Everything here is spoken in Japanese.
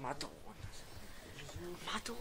まとま